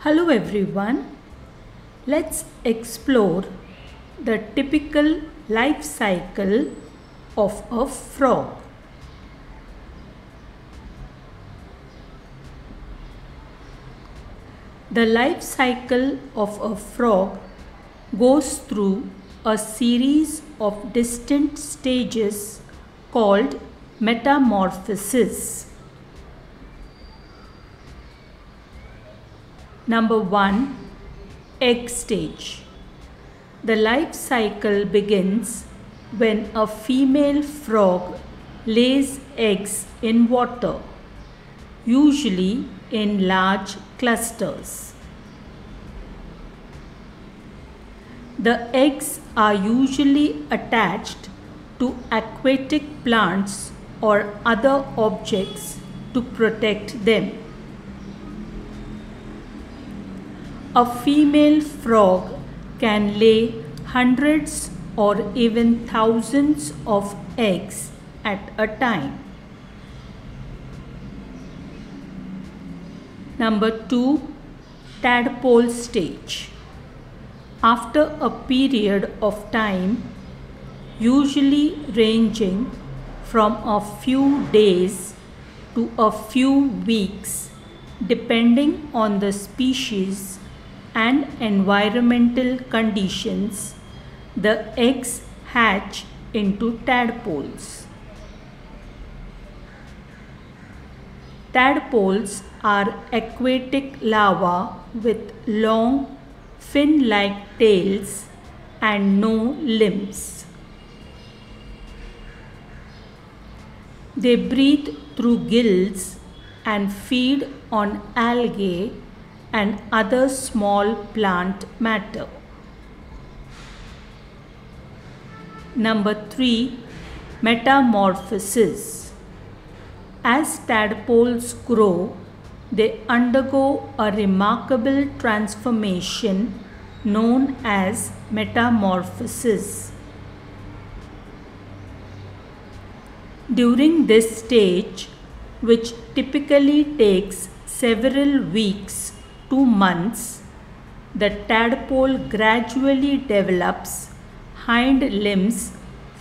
Hello everyone. Let's explore the typical life cycle of a frog. The life cycle of a frog goes through a series of distinct stages called metamorphosis. Number 1 Egg stage. The life cycle begins when a female frog lays eggs in water, usually in large clusters. The eggs are usually attached to aquatic plants or other objects to protect them. A female frog can lay hundreds or even thousands of eggs at a time. Number 2 Tadpole stage. After a period of time, usually ranging from a few days to a few weeks, depending on the species and environmental conditions, the eggs hatch into tadpoles. Tadpoles are aquatic larvae with long fin like tails and no limbs. They breathe through gills and feed on algae and other small plant matter. Number 3 Metamorphosis. As tadpoles grow, they undergo a remarkable transformation known as metamorphosis. During this stage, which typically takes several weeks to months, the tadpole gradually develops hind limbs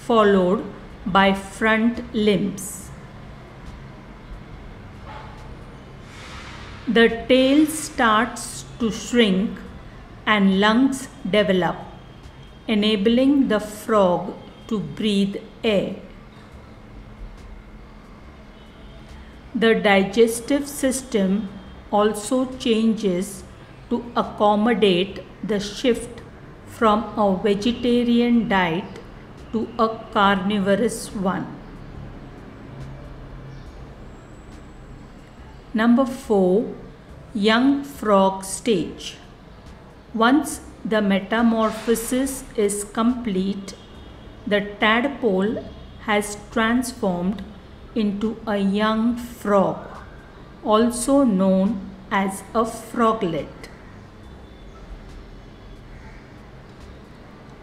followed by front limbs. The tail starts to shrink and lungs develop, enabling the frog to breathe air. The digestive system also changes to accommodate the shift from a vegetarian diet to a carnivorous one. Number 4 Young frog stage. Once the metamorphosis is complete, the tadpole has transformed into a young frog, also known as a froglet.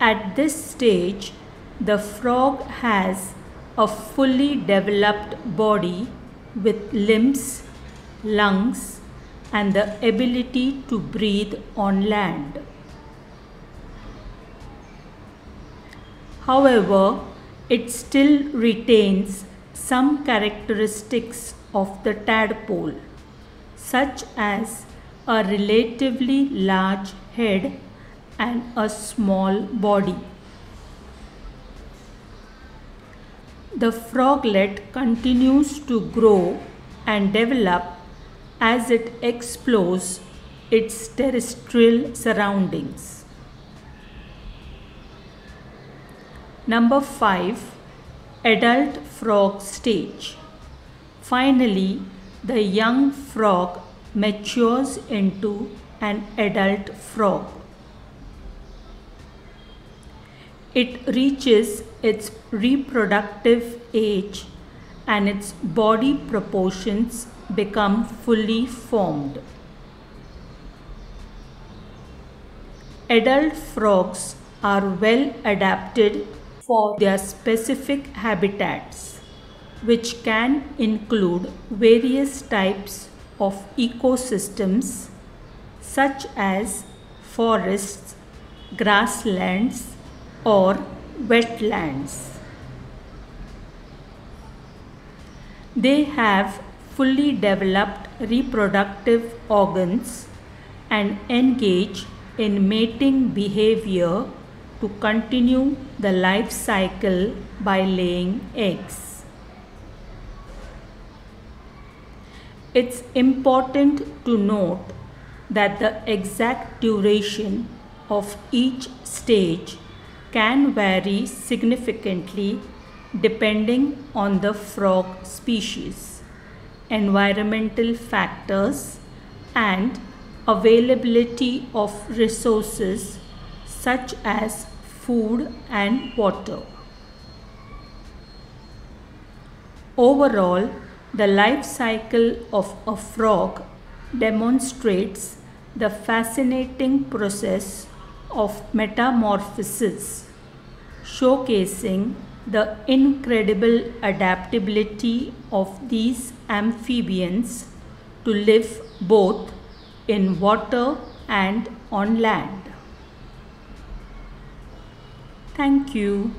At this stage, the frog has a fully developed body with limbs, lungs, and the ability to breathe on land. However, it still retains some characteristics of the tadpole, such as a relatively large head and a small body. The froglet continues to grow and develop as it explores its terrestrial surroundings. Number 5 Adult frog stage. Finally, the young frog matures into an adult frog. It reaches its reproductive age and its body proportions become fully formed. Adult frogs are well adapted for their specific habitats, which can include various types of ecosystems such as forests, grasslands, or wetlands. They have fully developed reproductive organs and engage in mating behavior to continue the life cycle by laying eggs. It's important to note that the exact duration of each stage can vary significantly depending on the frog species, environmental factors, and availability of resources such as food and water. Overall, the life cycle of a frog demonstrates the fascinating process of metamorphosis, showcasing the incredible adaptability of these amphibians to live both in water and on land. Thank you.